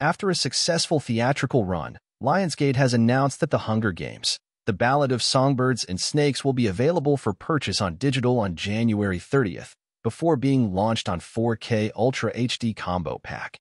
After a successful theatrical run, Lionsgate has announced that The Hunger Games, The Ballad of Songbirds and Snakes will be available for purchase on digital on January 30th, before being launched on 4K Ultra HD Combo Pack,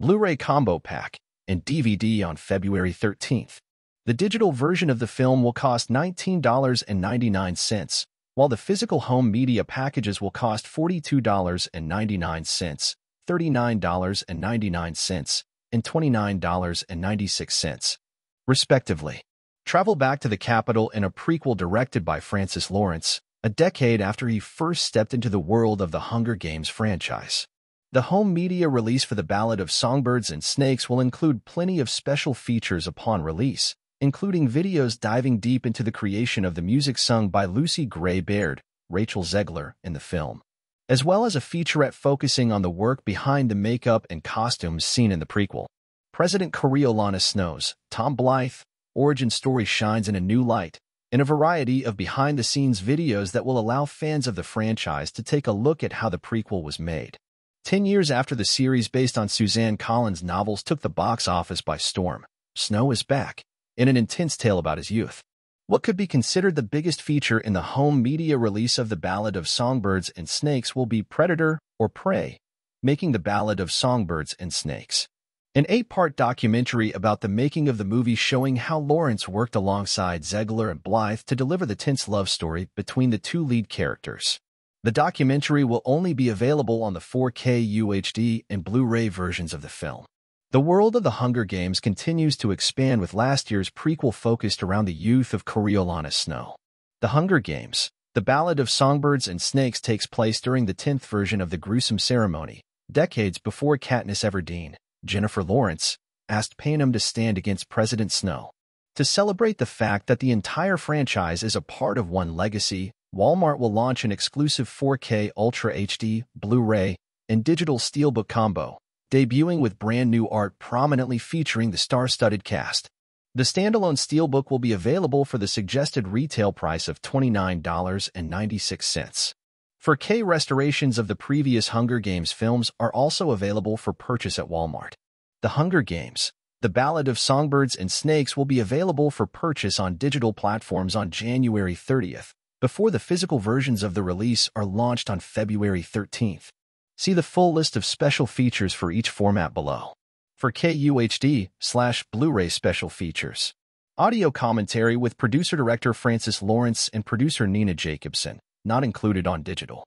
Blu-ray Combo Pack, and DVD on February 13th. The digital version of the film will cost $19.99, while the physical home media packages will cost $42.99, $39.99, and $29.96, respectively. Travel back to the Capitol in a prequel directed by Francis Lawrence, a decade after he first stepped into the world of the Hunger Games franchise. The home media release for The Ballad of Songbirds and Snakes will include plenty of special features upon release, including videos diving deep into the creation of the music sung by Lucy Gray Baird, Rachel Zegler, in the film, as well as a featurette focusing on the work behind the makeup and costumes seen in the prequel. President Coriolanus Snow's Tom Blyth origin story shines in a new light, in a variety of behind-the-scenes videos that will allow fans of the franchise to take a look at how the prequel was made. Ten years after the series based on Suzanne Collins' novels took the box office by storm, Snow is back, in an intense tale about his youth. What could be considered the biggest feature in the home media release of The Ballad of Songbirds and Snakes will be Predator or Prey, making The Ballad of Songbirds and Snakes. An eight-part documentary about the making of the movie showing how Lawrence worked alongside Zegler and Blyth to deliver the tense love story between the two lead characters. The documentary will only be available on the 4K UHD and Blu-ray versions of the film. The world of the Hunger Games continues to expand with last year's prequel focused around the youth of Coriolanus Snow. The Hunger Games, The Ballad of Songbirds and Snakes takes place during the 10th version of the gruesome ceremony, decades before Katniss Everdeen, Jennifer Lawrence, asked Panem to stand against President Snow. To celebrate the fact that the entire franchise is a part of one legacy, Walmart will launch an exclusive 4K Ultra HD, Blu-ray, and digital steelbook combo debuting with brand new art prominently featuring the star-studded cast. The standalone steelbook will be available for the suggested retail price of $29.96. 4K restorations of the previous Hunger Games films are also available for purchase at Walmart. The Hunger Games, The Ballad of Songbirds and Snakes will be available for purchase on digital platforms on January 30th, before the physical versions of the release are launched on February 13th. See the full list of special features for each format below. For KUHD slash Blu-ray special features. Audio commentary with producer-director Francis Lawrence and producer Nina Jacobson, not included on digital.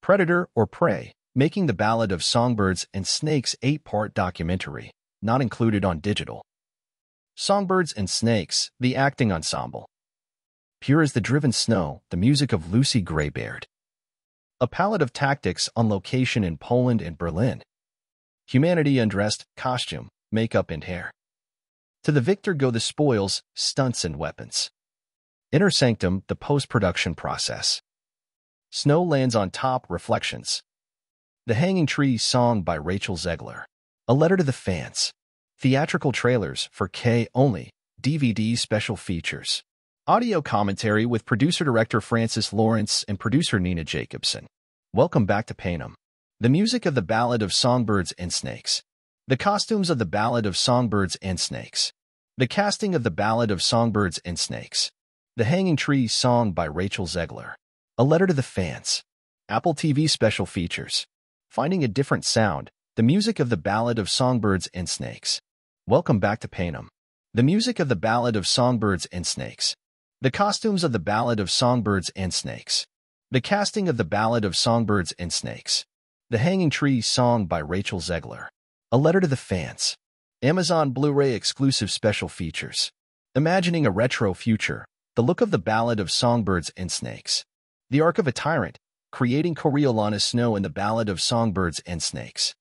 Predator or Prey, Making the Ballad of Songbirds and Snakes eight-part documentary, not included on digital. Songbirds and Snakes, the acting ensemble. Pure as the Driven Snow, the music of Lucy Gray Baird. A palette of tactics on location in Poland and Berlin. Humanity undressed, costume, makeup and hair. To the victor go the spoils, stunts and weapons. Inner Sanctum, the post-production process. Snow lands on top, reflections. The Hanging Tree song by Rachel Zegler. A letter to the fans. Theatrical trailers for K only. DVD special features. Audio commentary with producer-director Francis Lawrence and producer Nina Jacobson. Welcome back to Panem. The music of the Ballad of Songbirds and Snakes. The costumes of the Ballad of Songbirds and Snakes. The casting of the Ballad of Songbirds and Snakes. The Hanging Tree song by Rachel Zegler. A letter to the fans. Apple TV special features. Finding a different sound. The music of the Ballad of Songbirds and Snakes. Welcome back to Panem. The music of the Ballad of Songbirds and Snakes. The costumes of the Ballad of Songbirds and Snakes. The casting of the Ballad of Songbirds and Snakes. The Hanging Tree song by Rachel Zegler. A letter to the fans. Amazon Blu-ray exclusive special features. Imagining a retro future. The look of the Ballad of Songbirds and Snakes. The Arc of a Tyrant. Creating Coriolanus Snow in the Ballad of Songbirds and Snakes.